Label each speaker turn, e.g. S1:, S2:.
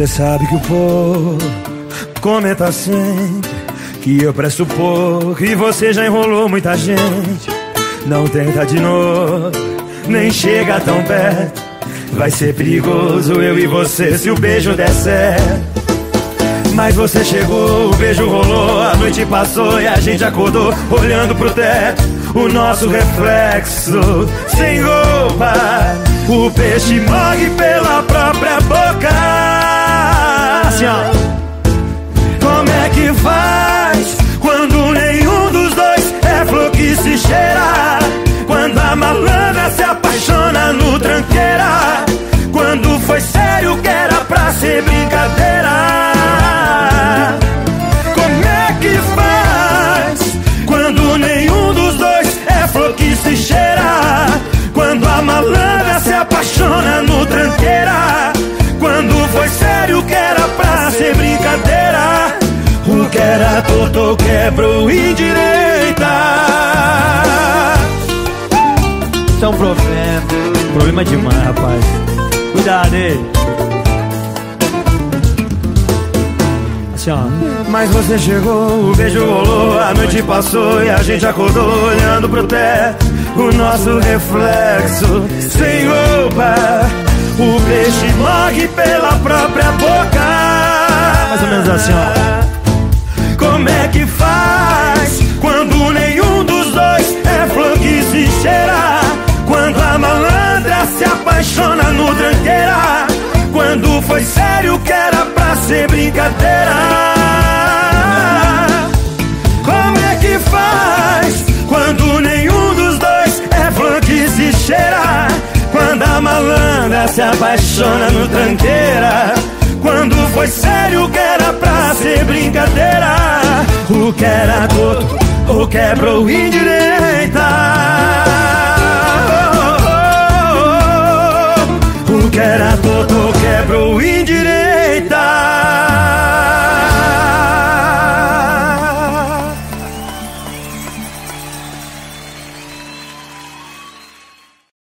S1: Você sabe que o povo comenta sempre que eu presto pouco e você já enrolou muita gente. Não tenta de novo, nem chega tão perto. Vai ser perigoso eu e você se o beijo der certo. Mas você chegou, o beijo rolou, a noite passou e a gente acordou olhando pro teto. O nosso reflexo, sem roupa, o peixe morre pela própria boca. Assim, O que era torto quebrou endireita.
S2: Isso é um problema. Problema demais, rapaz. Cuidado aí. Assim, ó.
S1: Mas você chegou, o beijo rolou, a noite passou e a gente acordou olhando pro teto. O nosso reflexo sem roupa. O peixe morre pela própria boca.
S2: Mais ou menos assim, ó. brincadeira.
S1: Como é que faz quando nenhum dos dois é fã se cheira? Quando a malandra se apaixona no tranqueira. Quando foi sério que era pra ser brincadeira. O que era torto ou quebrou indireita. Oh, oh, oh, o que era todo